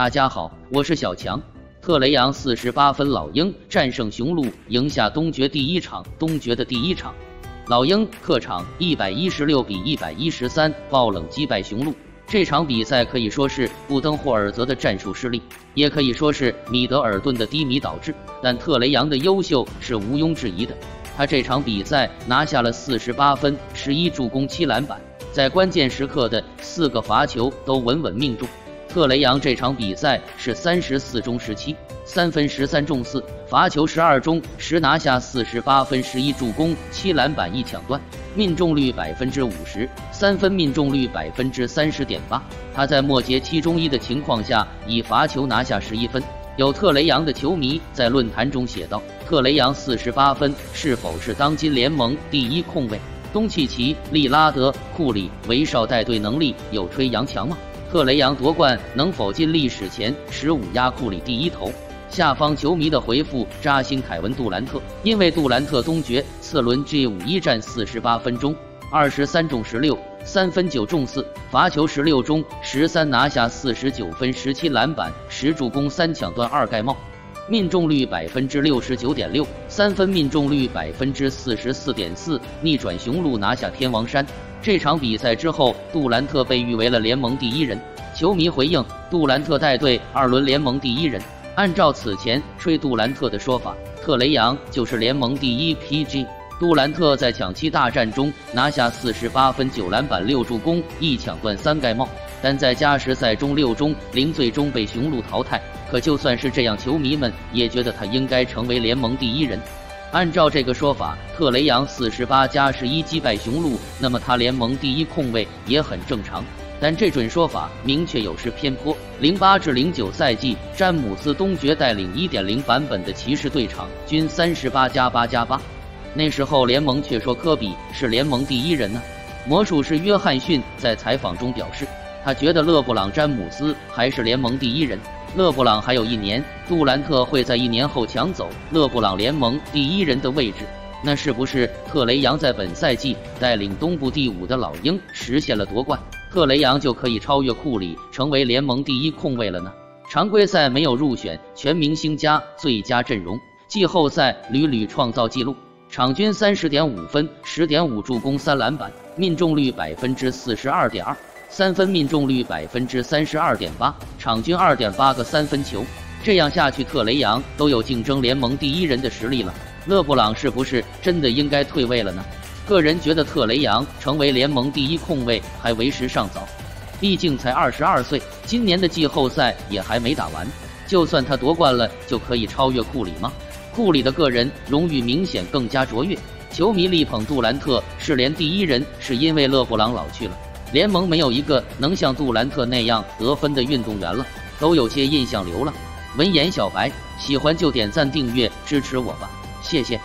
大家好，我是小强。特雷杨四十八分，老鹰战胜雄鹿，赢下东决第一场。东决的第一场，老鹰客场一百一十六比一百一十三爆冷击败雄鹿。这场比赛可以说是布登霍尔泽的战术失利，也可以说是米德尔顿的低迷导致。但特雷杨的优秀是毋庸置疑的，他这场比赛拿下了四十八分、十一助攻、七篮板，在关键时刻的四个罚球都稳稳命中。特雷杨这场比赛是三十四中十七，三分十三中四，罚球十二中十，拿下四十八分、十一助攻、七篮板、一抢断，命中率百分之五十，三分命中率百分之三十点八。他在末节七中一的情况下，以罚球拿下十一分。有特雷杨的球迷在论坛中写道：“特雷杨四十八分，是否是当今联盟第一控卫？东契奇、利拉德、库里、韦少带队能力有吹杨强吗？”特雷杨夺冠能否进历史前十五压库里第一头？下方球迷的回复扎心凯文杜兰特，因为杜兰特东决次轮 G 五一战四十八分钟，二十三中十六，三分九中四，罚球十六中十三，拿下四十九分、十七篮板、十助攻、三抢断、二盖帽，命中率百分之六十九点六，三分命中率百分之四十四点四，逆转雄鹿拿下天王山。这场比赛之后，杜兰特被誉为了联盟第一人。球迷回应：杜兰特带队二轮联盟第一人。按照此前吹杜兰特的说法，特雷杨就是联盟第一 PG。杜兰特在抢七大战中拿下四十八分、九篮板、六助攻、一抢断、三盖帽，但在加时赛中六中零，最终被雄鹿淘汰。可就算是这样，球迷们也觉得他应该成为联盟第一人。按照这个说法，特雷杨四十八加十一击败雄鹿，那么他联盟第一控卫也很正常。但这准说法明确有失偏颇。零八至零九赛季，詹姆斯东决带领一点零版本的骑士队场均三十八加八加八，那时候联盟却说科比是联盟第一人呢。魔术师约翰逊在采访中表示，他觉得勒布朗詹姆斯还是联盟第一人。勒布朗还有一年，杜兰特会在一年后抢走勒布朗联盟第一人的位置。那是不是特雷杨在本赛季带领东部第五的老鹰实现了夺冠，特雷杨就可以超越库里，成为联盟第一控卫了呢？常规赛没有入选全明星加最佳阵容，季后赛屡屡创造纪录，场均三十点五分、十点五助攻、三篮板，命中率百分之四十二点二。三分命中率百分之三十二点八，场均二点八个三分球。这样下去，特雷杨都有竞争联盟第一人的实力了。勒布朗是不是真的应该退位了呢？个人觉得，特雷杨成为联盟第一控卫还为时尚早，毕竟才二十二岁，今年的季后赛也还没打完。就算他夺冠了，就可以超越库里吗？库里的个人荣誉明显更加卓越。球迷力捧杜兰特是连第一人，是因为勒布朗老去了。联盟没有一个能像杜兰特那样得分的运动员了，都有些印象流了。文言小白，喜欢就点赞订阅支持我吧，谢谢。